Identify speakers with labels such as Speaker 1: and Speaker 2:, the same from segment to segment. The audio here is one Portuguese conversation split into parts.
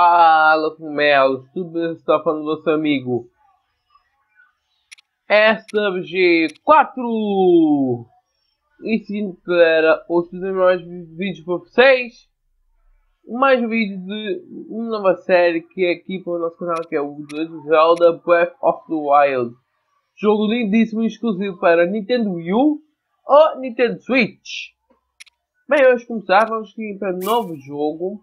Speaker 1: Fala com Mel, tudo está falando do seu amigo? SWG4 E sim galera, hoje temos mais vídeos para vocês. Mais vídeos de uma nova série que é aqui para o nosso canal que é o Zelda Breath of the Wild. Jogo lindíssimo e exclusivo para Nintendo Wii U ou Nintendo Switch. Bem, vamos começar, vamos aqui para um novo jogo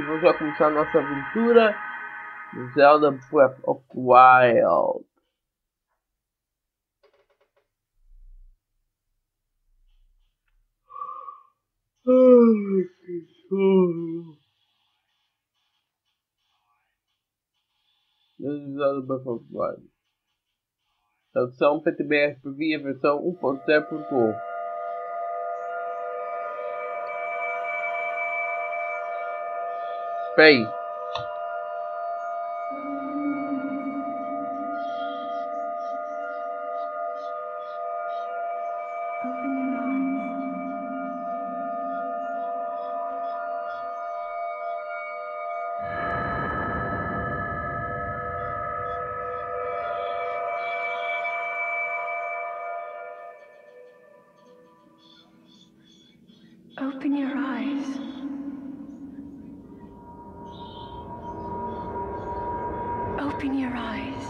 Speaker 1: e vamos já começar a nossa aventura no Zelda Breath of the Wild. Ai, que sono. Zelda Breath of the Wild. Tradução PTBR por via versão 1.0.1 Peraí.
Speaker 2: Open your eyes. Open your eyes.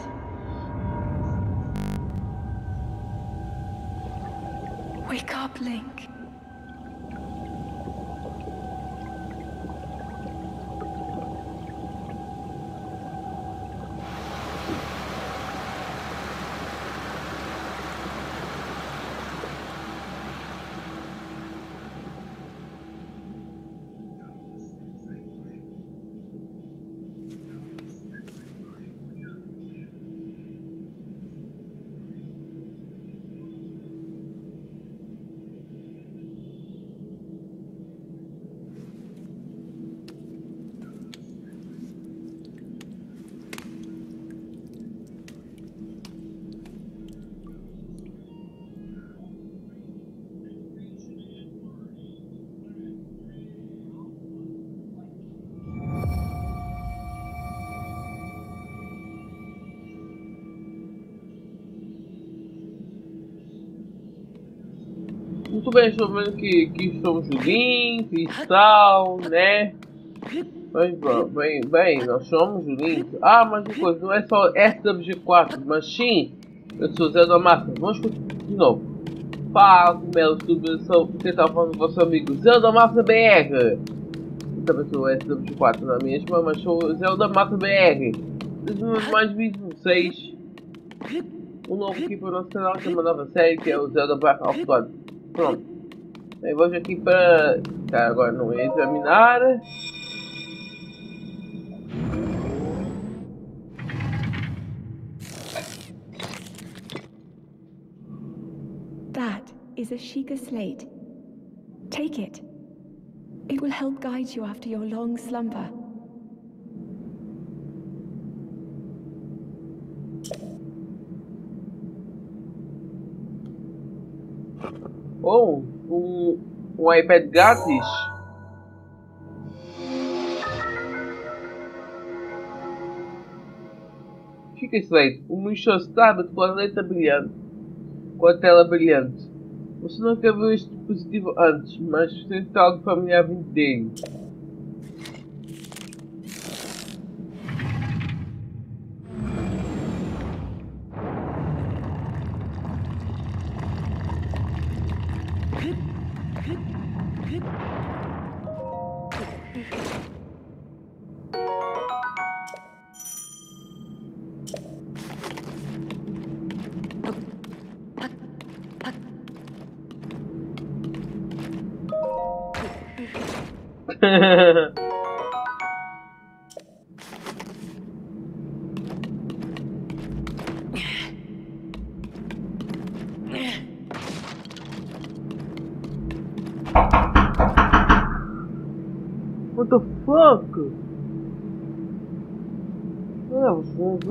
Speaker 2: Wake up, Link.
Speaker 1: Muito bem, estou vendo que, que somos Link e tal, né? Mas bem, bem, nós somos o Link. Ah, mas uma coisa, não é só SWG4, mas sim, eu sou Zé da Massa. Vamos de novo. Fala Melo, tudo você tá falando com seu amigo Zé da Massa BR. Eu também sou SW4 na mesma, mas sou da Massa BR. Mais vídeos de vocês. Um novo aqui para o nosso canal, que é uma nova série, que é o Zelda Breath of God. Pronto. Aí vou aqui para. Tá, agora não examinar.
Speaker 2: That is a Sheikah slate. Take it. It will help guide you after your long slumber.
Speaker 1: Ou um, um iPad grátis. Fica excelente. Um Windows Tablet com a letra brilhante. Com a tela brilhante. Você nunca viu este dispositivo antes, mas sente algo familiar vindo dele.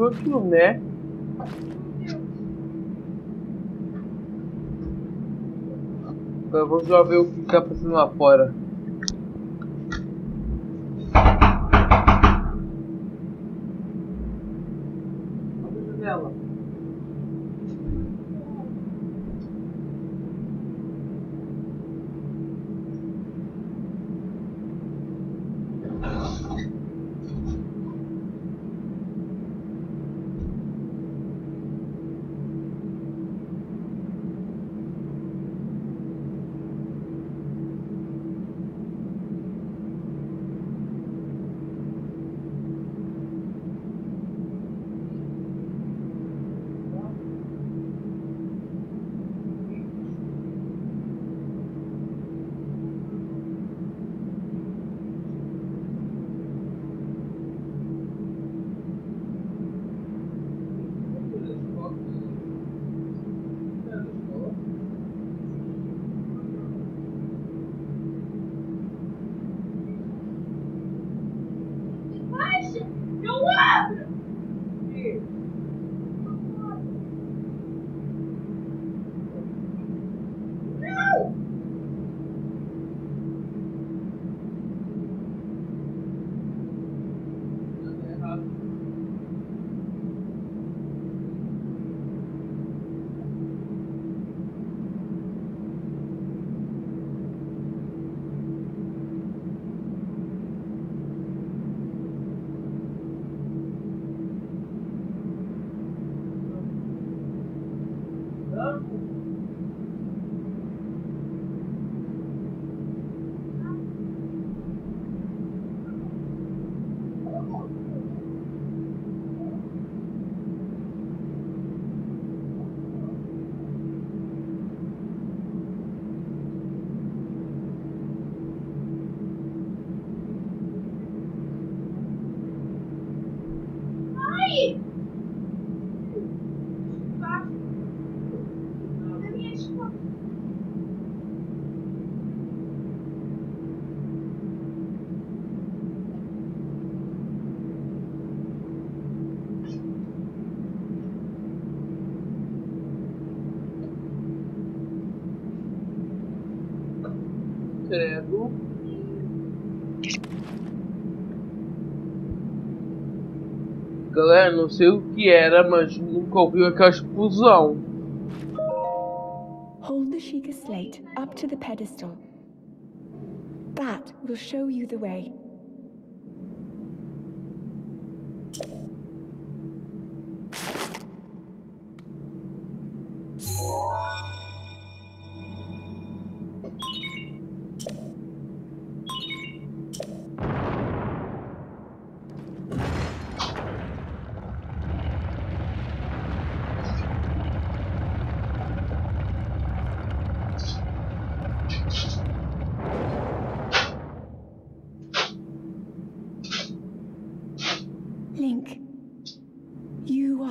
Speaker 1: Aquilo, né? Agora vamos já ver o que está passando lá fora. Credo. Galera, não sei o que era, mas nunca ouviu aquela explosão.
Speaker 2: Hold the Sheikah slate up to the pedestal. That will show you the way.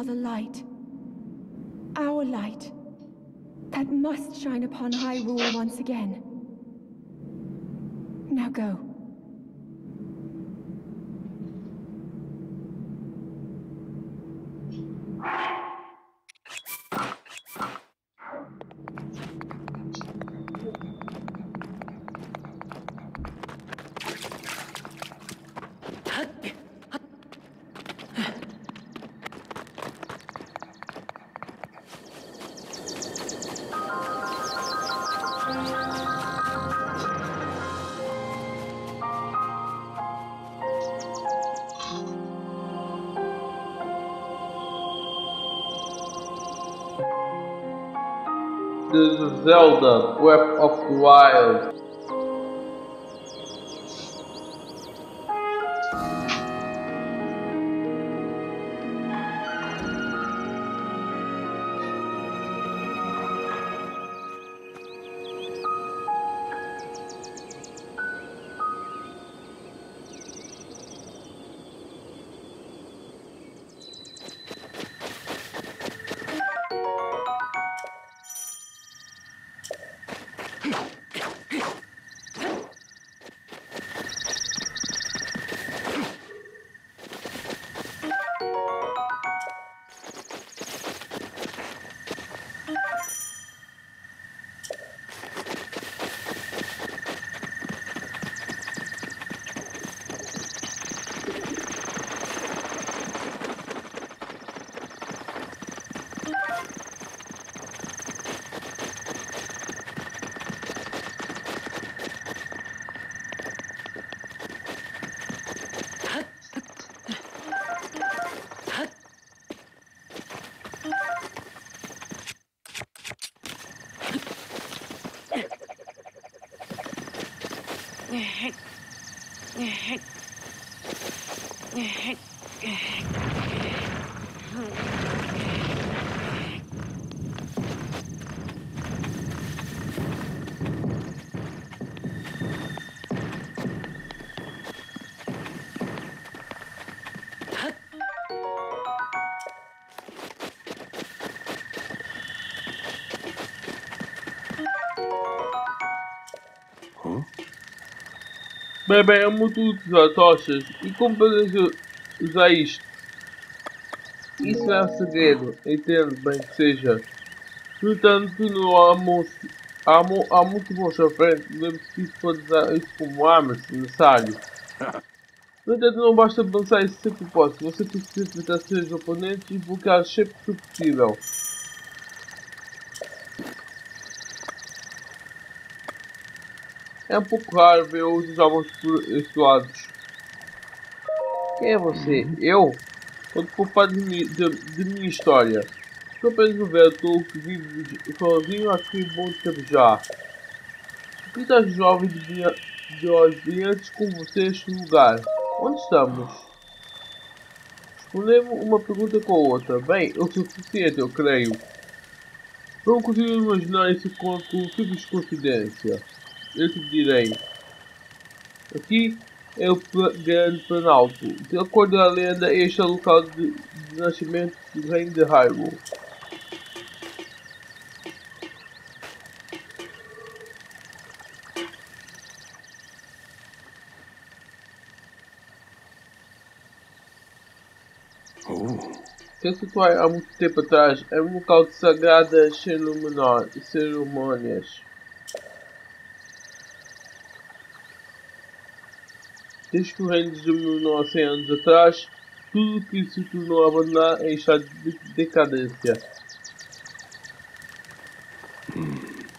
Speaker 2: The light. Our light. That must shine upon Hyrule once again. Now go.
Speaker 1: This is Zelda Breath of the Wild. Bem, bem, é muito usar tochas. E como podes usar isto? Isso é um segredo, entendo bem que seja. No entanto, no almoço, há, há muito à frente. Lembre-se que isso pode usar isso como arma, se necessário. No entanto, não basta avançar isso sempre posso. Você precisa enfrentar seus oponentes e bloquear sempre que possível. É um pouco raro ver outros jogos isolados. Quem é você? Uhum. Eu? Conto por parte de, de, de, minha história. Sou apenas um velho que vive sozinho aqui em Monte já. O que está jovem de, hoje brilhantes com você neste lugar? Onde estamos? Respondemos uma pergunta com a outra. Bem, o suficiente, eu creio. Não consigo imaginar isso com, com simples coincidência eu te direi. Aqui é o Grande Planalto. De acordo com a lenda, este é o local de, de nascimento do reino de Hyrule. Oh. Se situar há muito tempo atrás, é um local de sagradas cerimônias. Desde que o reino desmoronou há 100 anos atrás, tudo que se tornou a abandonar em estado de decadência.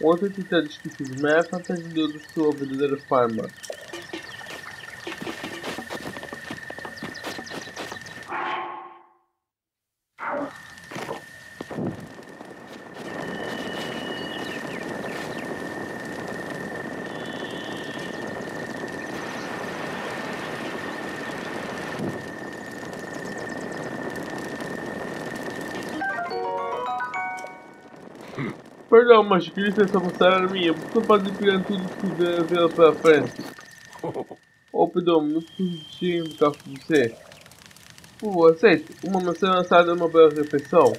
Speaker 1: Outra entidade esquecida, mas é a fantasia de sua verdadeira forma. Perdão, mas queria ser essa passar era minha, porque não pode pegar tudo que quiser ver pela frente. Oh, perdão, não preciso de carro com você. Por favor, aceite. Uma maçã assada é uma bela refeição.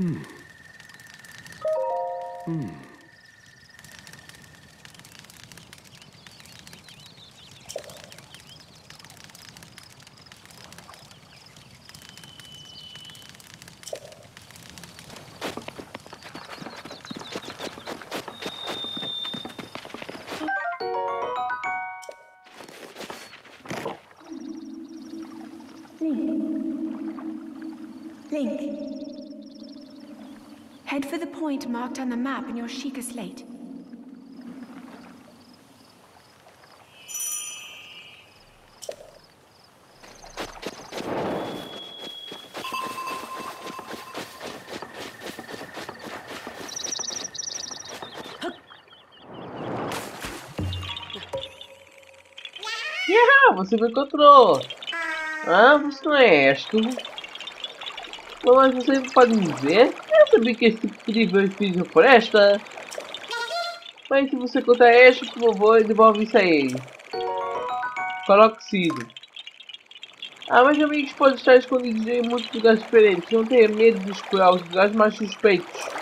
Speaker 1: Hmm. Link. Link.
Speaker 2: Head for the point marked on the map in your Sheikah slate.
Speaker 1: Yeah, você me encontrou! Ah, você não é Esto? Mas você pode me dizer? Sabia que esse tipo de benefício presta? Mas se você contar este, por favor, devolve isso a ele. Coloque sido. Ah, mas amigos podem estar escondidos em muitos lugares diferentes. Não tenha medo de explorar os lugares mais suspeitos.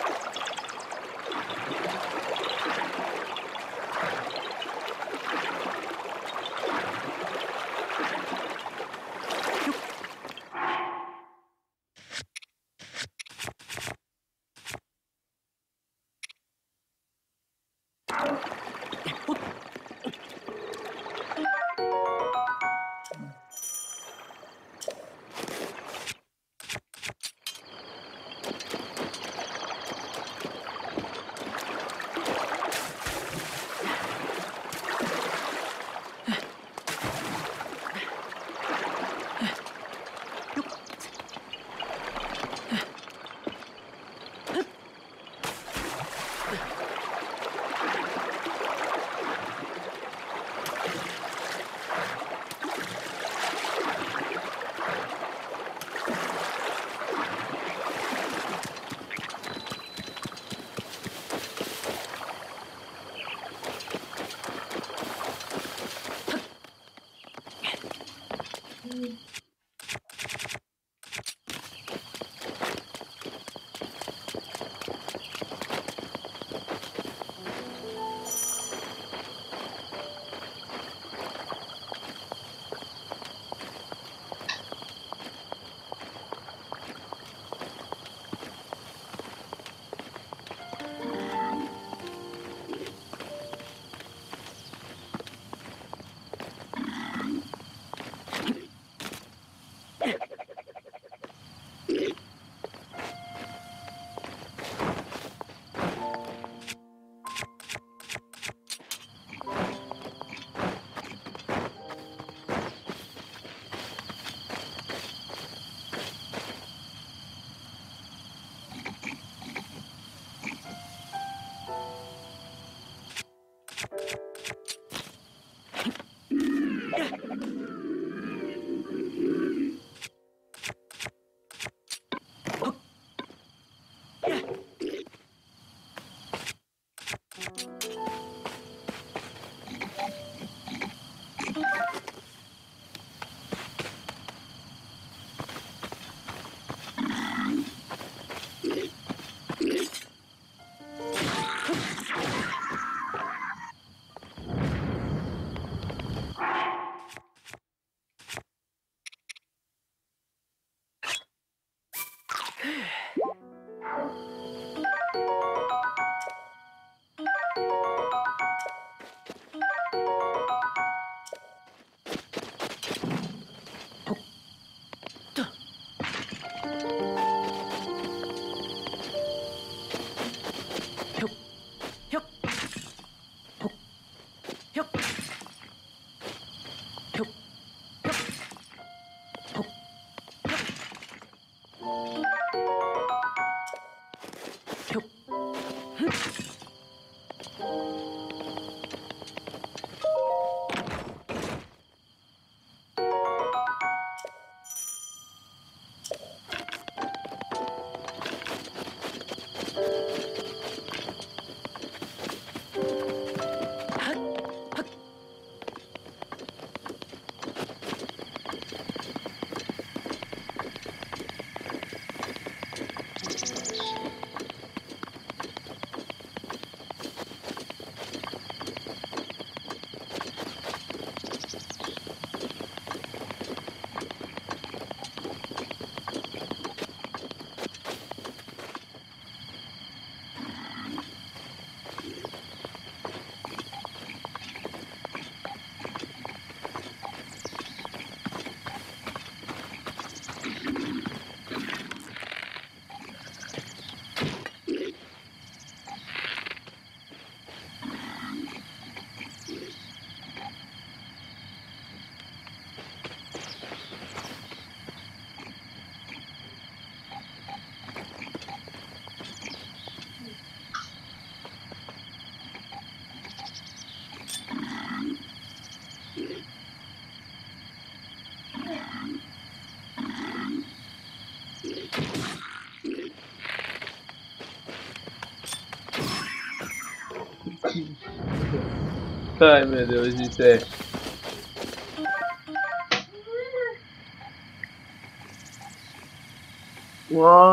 Speaker 1: Ai meu Deus do céu.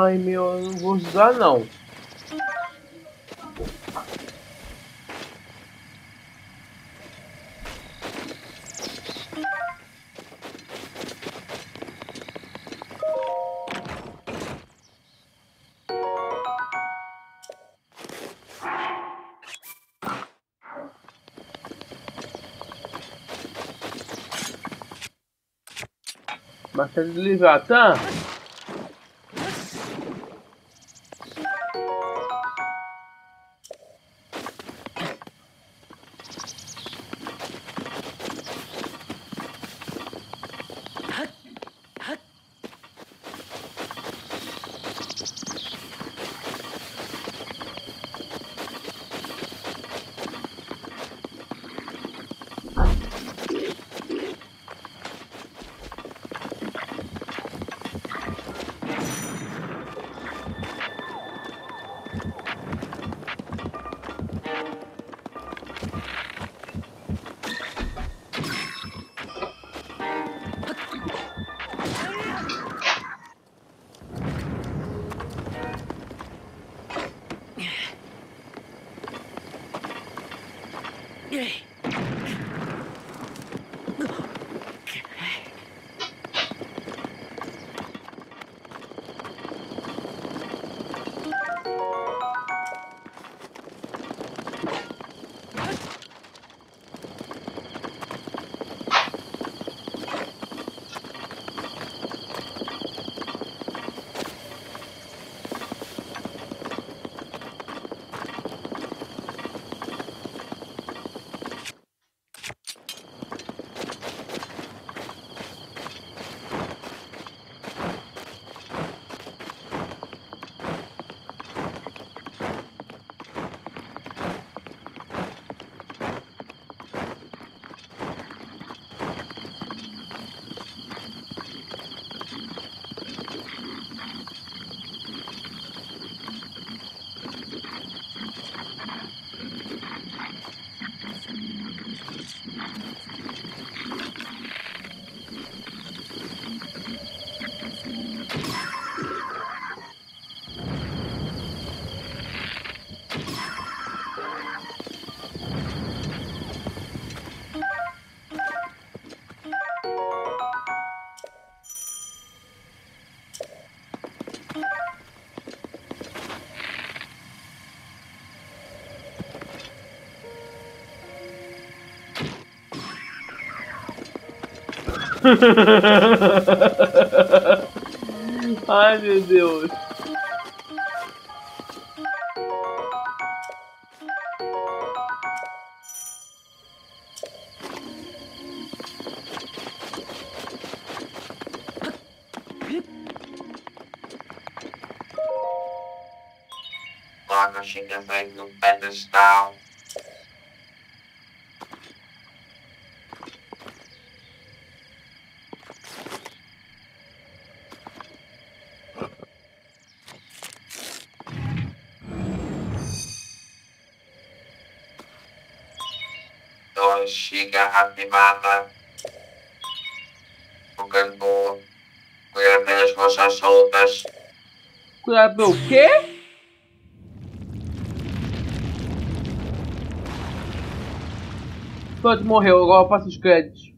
Speaker 1: Ai meu, eu não vou usar não. Martelo de Leviatã? Ai meu Deus.
Speaker 3: Logo chega no pedestal. Chega ativada. O cantor. Cuidado das rochas soltas.
Speaker 1: Cuidado pelo quê? Todd morreu, agora passa os créditos.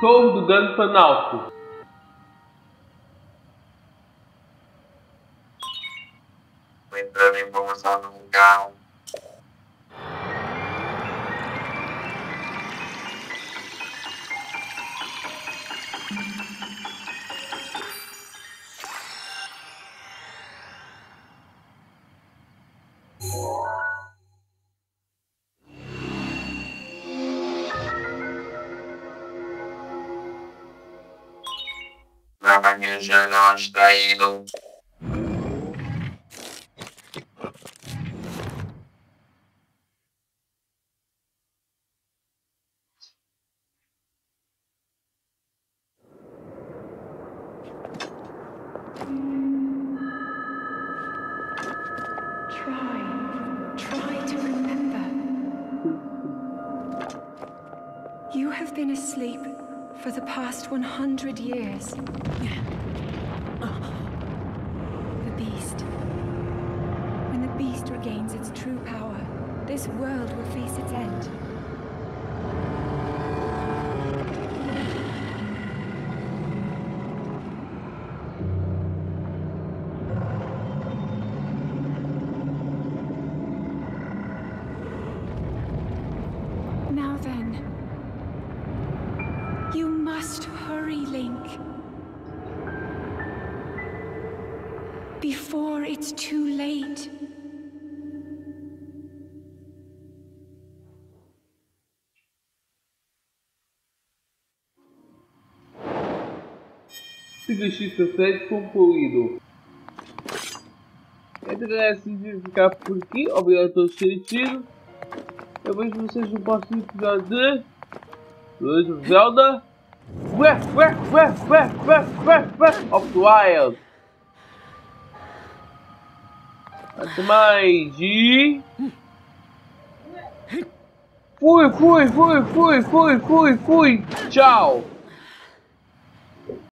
Speaker 1: Torre do Grande Planalto.
Speaker 3: Já não extraído.
Speaker 2: Try, then, you must hurry, Link. Before it's too late.
Speaker 1: Exercício 7 concluído. Ficar por aqui. Obrigado a todos. Eu vejo vocês no próximo episódio de. Zelda. Breath, breath, breath, breath, breath, breath, breath of the Wild. Até mais. E. Fui, fui, fui, fui, fui, fui, fui. Tchau.